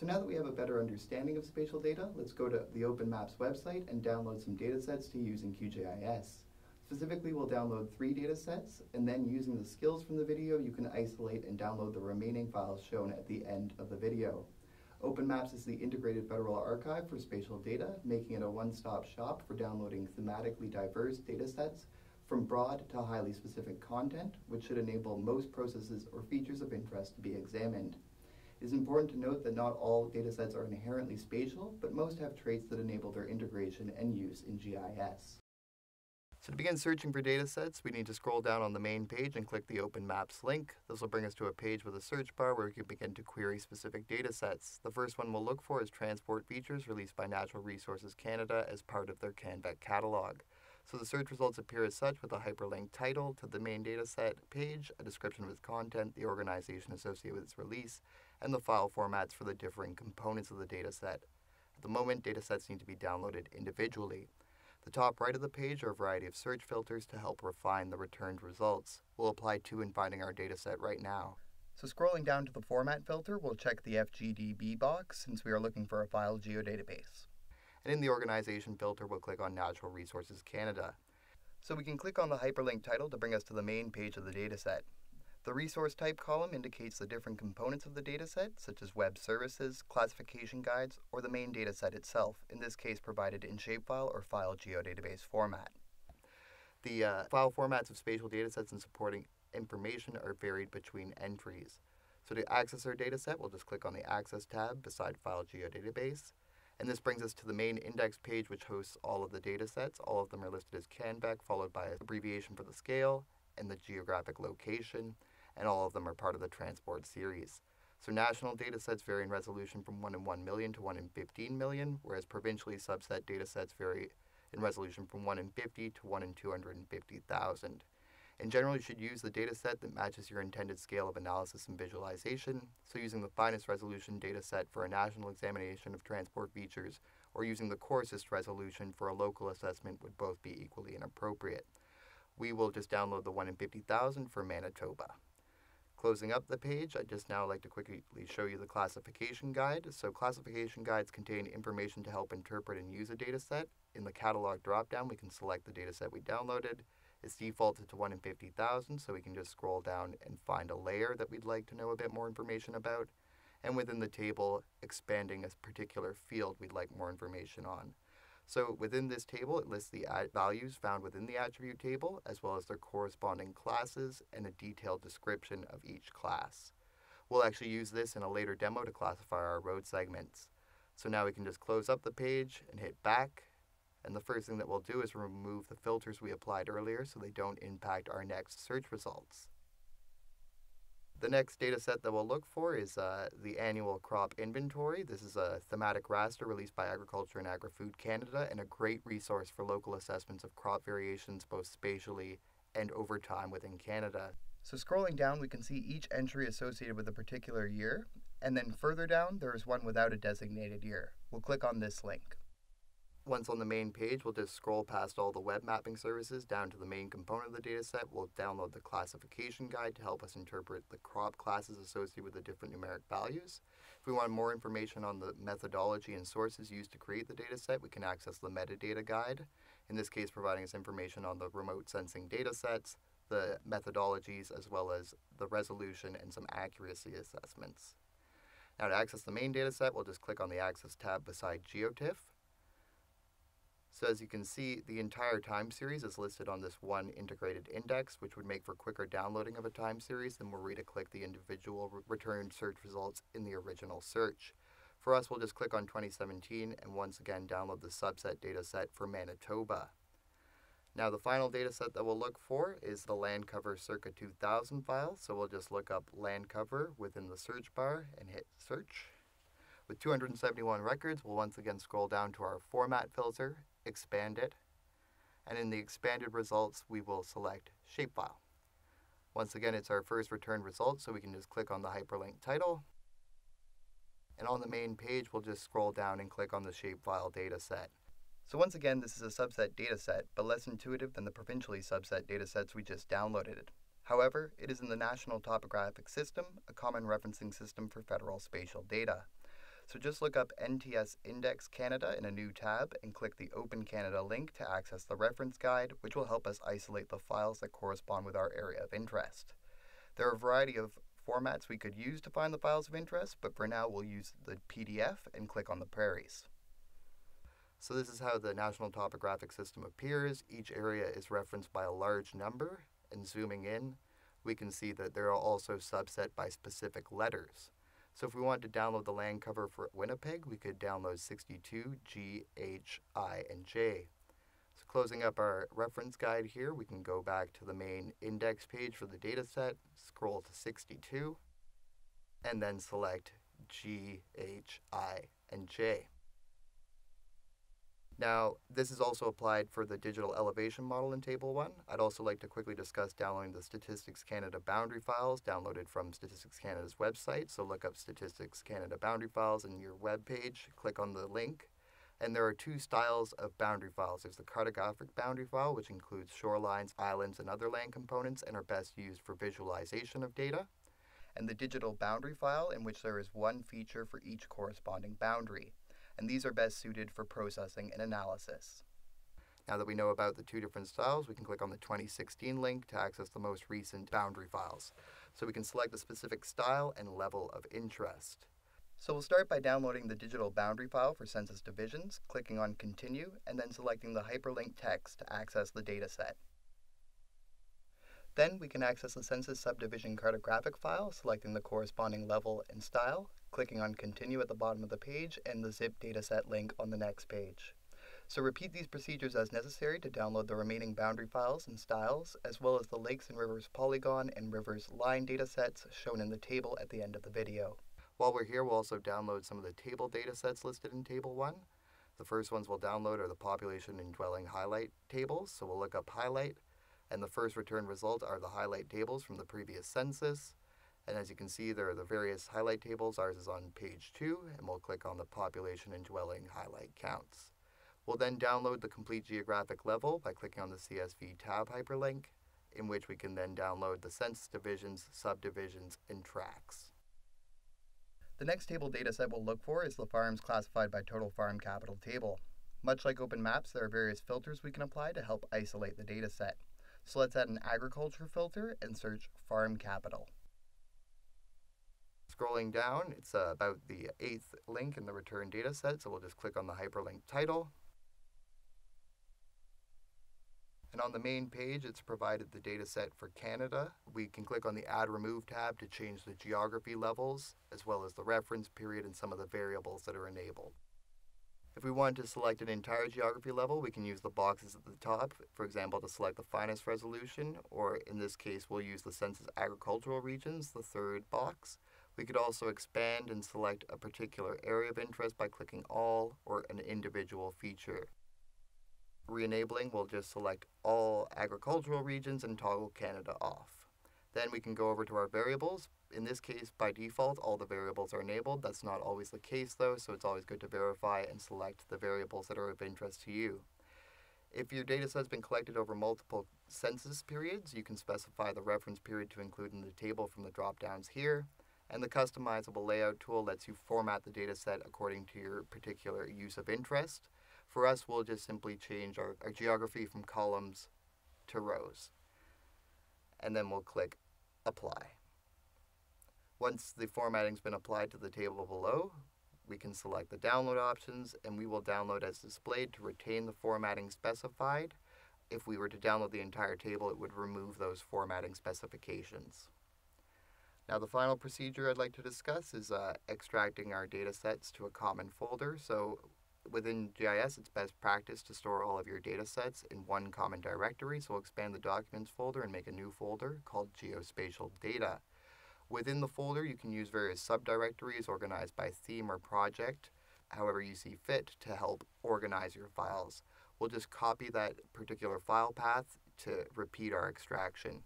So now that we have a better understanding of spatial data, let's go to the Open Maps website and download some datasets to use in QGIS. Specifically, we'll download three datasets, and then using the skills from the video, you can isolate and download the remaining files shown at the end of the video. Open Maps is the integrated federal archive for spatial data, making it a one-stop shop for downloading thematically diverse datasets from broad to highly specific content, which should enable most processes or features of interest to be examined. It is important to note that not all datasets are inherently spatial, but most have traits that enable their integration and use in GIS. So to begin searching for datasets, we need to scroll down on the main page and click the Open Maps link. This will bring us to a page with a search bar where we can begin to query specific datasets. The first one we'll look for is transport features released by Natural Resources Canada as part of their CanVec catalog. So the search results appear as such with a hyperlink title to the main dataset page, a description of its content, the organization associated with its release, and the file formats for the differing components of the dataset. At the moment, datasets need to be downloaded individually. The top right of the page are a variety of search filters to help refine the returned results. We'll apply two in finding our dataset right now. So scrolling down to the format filter, we'll check the FGDB box since we are looking for a file geodatabase. And in the organization filter, we'll click on Natural Resources Canada. So we can click on the hyperlink title to bring us to the main page of the dataset. The resource type column indicates the different components of the dataset, such as web services, classification guides, or the main dataset itself, in this case provided in shapefile or file geodatabase format. The uh, file formats of spatial datasets and supporting information are varied between entries. So to access our dataset, we'll just click on the Access tab beside File Geodatabase. And this brings us to the main index page, which hosts all of the datasets. All of them are listed as CanVec, followed by an abbreviation for the scale and the geographic location and all of them are part of the transport series. So national datasets vary in resolution from 1 in 1 million to 1 in 15 million, whereas provincially subset datasets vary in resolution from 1 in 50 to 1 in 250,000. In general, you should use the dataset that matches your intended scale of analysis and visualization, so using the finest resolution dataset for a national examination of transport features or using the coarsest resolution for a local assessment would both be equally inappropriate. We will just download the 1 in 50,000 for Manitoba. Closing up the page, I'd just now like to quickly show you the classification guide. So classification guides contain information to help interpret and use a dataset. In the catalog dropdown, we can select the dataset we downloaded. It's defaulted to 1 in 50,000, so we can just scroll down and find a layer that we'd like to know a bit more information about. And within the table, expanding a particular field we'd like more information on. So within this table, it lists the values found within the attribute table, as well as their corresponding classes and a detailed description of each class. We'll actually use this in a later demo to classify our road segments. So now we can just close up the page and hit back. And the first thing that we'll do is remove the filters we applied earlier so they don't impact our next search results. The next data set that we'll look for is uh, the annual crop inventory. This is a thematic raster released by Agriculture and Agri-Food Canada and a great resource for local assessments of crop variations both spatially and over time within Canada. So scrolling down, we can see each entry associated with a particular year, and then further down, there is one without a designated year. We'll click on this link. Once on the main page, we'll just scroll past all the web mapping services down to the main component of the dataset. We'll download the classification guide to help us interpret the crop classes associated with the different numeric values. If we want more information on the methodology and sources used to create the dataset, we can access the metadata guide, in this case providing us information on the remote sensing datasets, the methodologies, as well as the resolution and some accuracy assessments. Now to access the main dataset, we'll just click on the Access tab beside GeoTIFF. So as you can see, the entire time series is listed on this one integrated index, which would make for quicker downloading of a time series than were we to click the individual re returned search results in the original search. For us, we'll just click on 2017 and once again download the subset dataset for Manitoba. Now the final dataset that we'll look for is the land cover circa 2000 file, so we'll just look up land cover within the search bar and hit search. With 271 records, we'll once again scroll down to our format filter expand it, and in the expanded results, we will select shapefile. Once again, it's our first returned result, so we can just click on the hyperlink title. And on the main page, we'll just scroll down and click on the shapefile dataset. So once again, this is a subset dataset, but less intuitive than the provincially subset datasets we just downloaded. However, it is in the National Topographic System, a common referencing system for federal spatial data. So just look up NTS Index Canada in a new tab and click the Open Canada link to access the reference guide, which will help us isolate the files that correspond with our area of interest. There are a variety of formats we could use to find the files of interest, but for now we'll use the PDF and click on the prairies. So this is how the National Topographic System appears. Each area is referenced by a large number, and zooming in, we can see that they are also subset by specific letters. So if we wanted to download the land cover for Winnipeg, we could download 62, G, H, I, and J. So closing up our reference guide here, we can go back to the main index page for the dataset, scroll to 62, and then select G, H, I, and J. Now, this is also applied for the digital elevation model in Table 1. I'd also like to quickly discuss downloading the Statistics Canada boundary files downloaded from Statistics Canada's website. So look up Statistics Canada boundary files in your web page, click on the link, and there are two styles of boundary files. There's the cartographic boundary file, which includes shorelines, islands, and other land components and are best used for visualization of data. And the digital boundary file, in which there is one feature for each corresponding boundary and these are best suited for processing and analysis. Now that we know about the two different styles, we can click on the 2016 link to access the most recent boundary files. So we can select the specific style and level of interest. So we'll start by downloading the digital boundary file for census divisions, clicking on Continue, and then selecting the hyperlink text to access the dataset. Then we can access the census subdivision cartographic file, selecting the corresponding level and style, clicking on Continue at the bottom of the page and the zip dataset link on the next page. So repeat these procedures as necessary to download the remaining boundary files and styles, as well as the lakes and rivers polygon and rivers line datasets shown in the table at the end of the video. While we're here, we'll also download some of the table datasets listed in Table 1. The first ones we'll download are the population and dwelling highlight tables, so we'll look up highlight, and the first return result are the highlight tables from the previous census. And as you can see, there are the various highlight tables. Ours is on page two, and we'll click on the population and dwelling highlight counts. We'll then download the complete geographic level by clicking on the CSV tab hyperlink, in which we can then download the census divisions, subdivisions, and tracts. The next table dataset we'll look for is the farms classified by total farm capital table. Much like Open Maps, there are various filters we can apply to help isolate the dataset. So let's add an agriculture filter and search farm capital. Scrolling down, it's uh, about the eighth link in the return data set, so we'll just click on the hyperlink title. And on the main page, it's provided the data set for Canada. We can click on the Add Remove tab to change the geography levels, as well as the reference period and some of the variables that are enabled. If we want to select an entire geography level, we can use the boxes at the top, for example, to select the finest resolution, or in this case, we'll use the census agricultural regions, the third box. We could also expand and select a particular area of interest by clicking all or an individual feature. Re-enabling will just select all agricultural regions and toggle Canada off. Then we can go over to our variables. In this case, by default, all the variables are enabled. That's not always the case though, so it's always good to verify and select the variables that are of interest to you. If your data set has been collected over multiple census periods, you can specify the reference period to include in the table from the drop downs here and the customizable layout tool lets you format the data set according to your particular use of interest. For us, we'll just simply change our, our geography from columns to rows. And then we'll click Apply. Once the formatting's been applied to the table below, we can select the download options and we will download as displayed to retain the formatting specified. If we were to download the entire table, it would remove those formatting specifications. Now the final procedure I'd like to discuss is uh, extracting our data sets to a common folder. So within GIS, it's best practice to store all of your data sets in one common directory. So we'll expand the Documents folder and make a new folder called Geospatial Data. Within the folder, you can use various subdirectories organized by theme or project, however you see fit to help organize your files. We'll just copy that particular file path to repeat our extraction.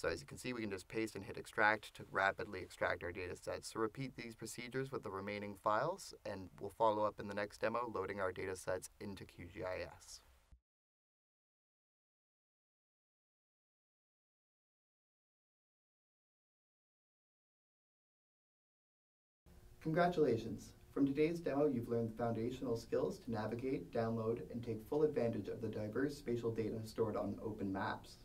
So as you can see, we can just paste and hit extract to rapidly extract our data sets. So repeat these procedures with the remaining files, and we'll follow up in the next demo loading our data sets into QGIS. Congratulations! From today's demo, you've learned the foundational skills to navigate, download, and take full advantage of the diverse spatial data stored on Open Maps.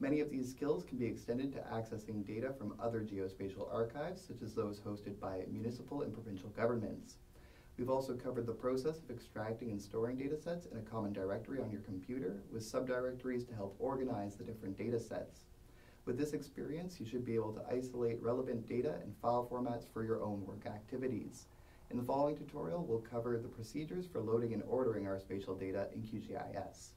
Many of these skills can be extended to accessing data from other geospatial archives, such as those hosted by municipal and provincial governments. We've also covered the process of extracting and storing datasets in a common directory on your computer with subdirectories to help organize the different datasets. With this experience, you should be able to isolate relevant data and file formats for your own work activities. In the following tutorial, we'll cover the procedures for loading and ordering our spatial data in QGIS.